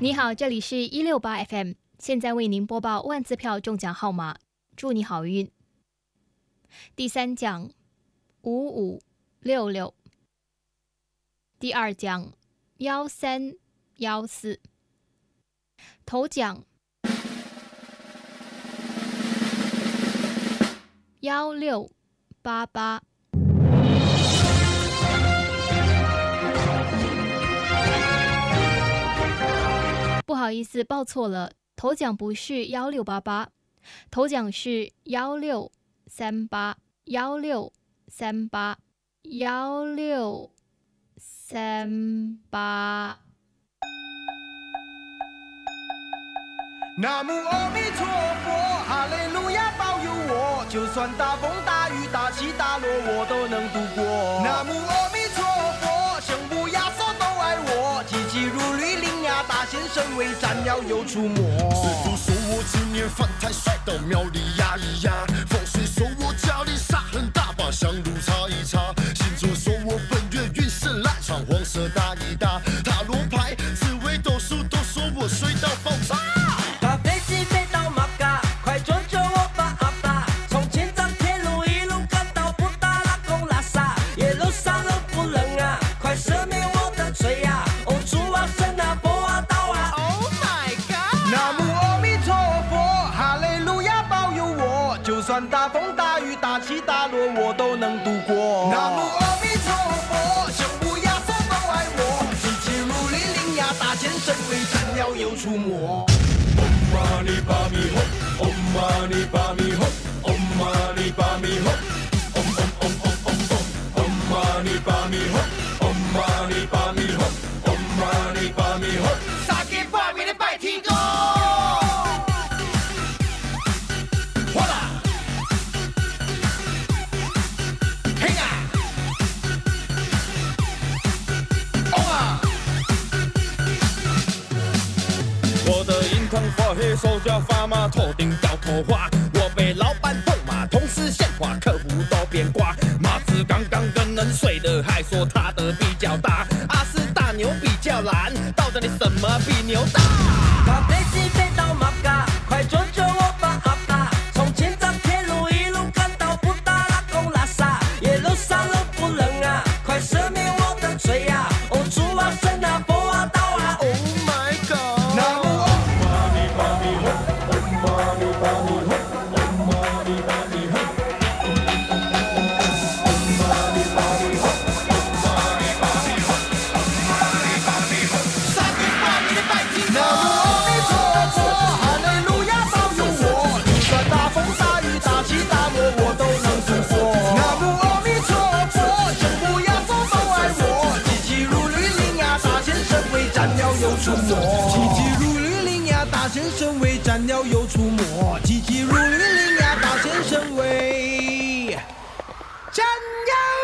你好，这里是一六八 FM，现在为您播报万字票中奖号码，祝你好运。第三奖五五六六，第二奖幺三幺四，头奖幺六八八。不好意思，报错了，头奖不是幺六八八，头奖是幺六三八幺六三八幺六三八。南无阿弥陀佛，哈利路亚保佑我，就算大风大雨大起大落，我都能度过。南无阿弥陀身为斩妖又出没。师傅说我今年犯太岁，到庙里。都能度过。南无阿弥陀佛，修不亚佛都爱我，持之如力，灵牙大剑神威，斩妖又除魔。唵嘛呢叭咪吽，唵嘛呢叭咪吽。我黑手叫发猫，头顶掉头花。我被老板痛骂，同事笑话，客户都变卦。马子刚刚跟人睡的，还说他的比较大。阿斯大牛比较懒，到底你什么比牛大？急急如律令呀！大显神威，斩妖又除魔。急急如律令呀！大显神威，斩妖。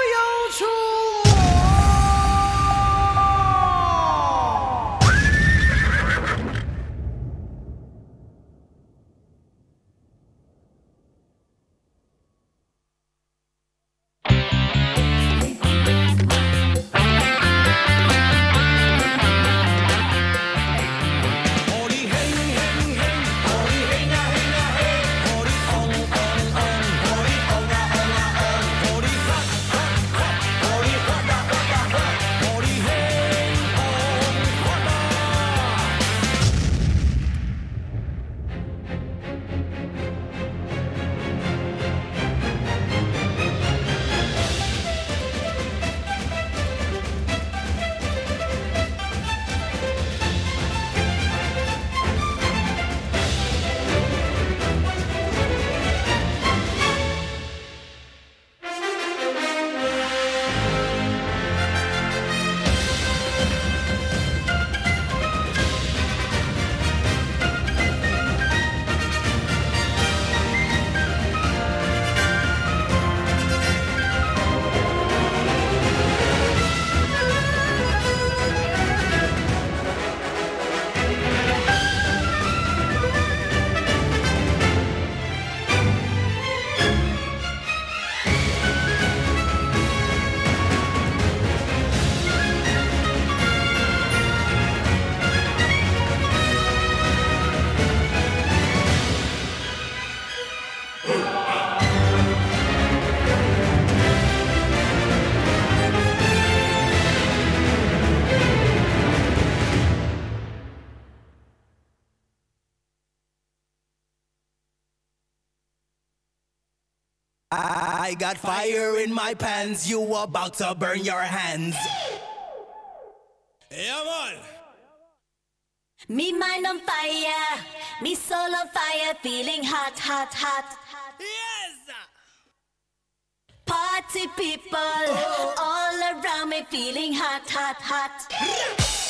I, got fire in my pants. You about to burn your hands. Yeah, man. Me mind on fire. Me soul on fire. Feeling hot, hot, hot. Yes. Party people oh. all around me. Feeling hot, hot, hot.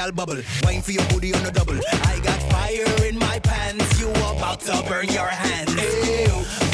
gal bubble. Wine for your booty on a double. I got fire in my pants. You about to burn your hands. Ew.